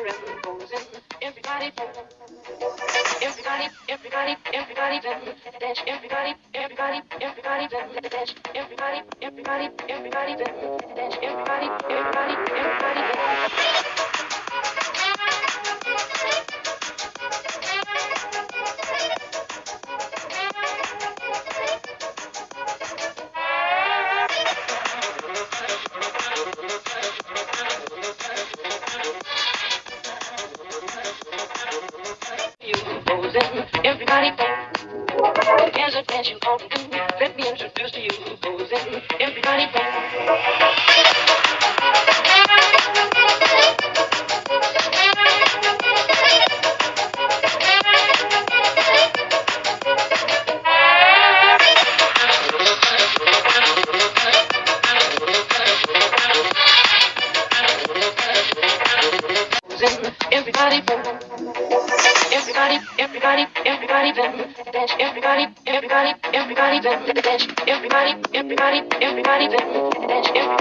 Everybody, everybody, everybody, everybody dance. Everybody, everybody, everybody dance. Everybody, everybody, everybody. Everybody, everybody, everybody Everybody dance. There's a dance you all do. Let me introduce to you posing. Everybody dance. Everybody. Everybody, everybody, everybody dance. Everybody, everybody, everybody dance. Everybody, everybody, everybody dance. Everybody.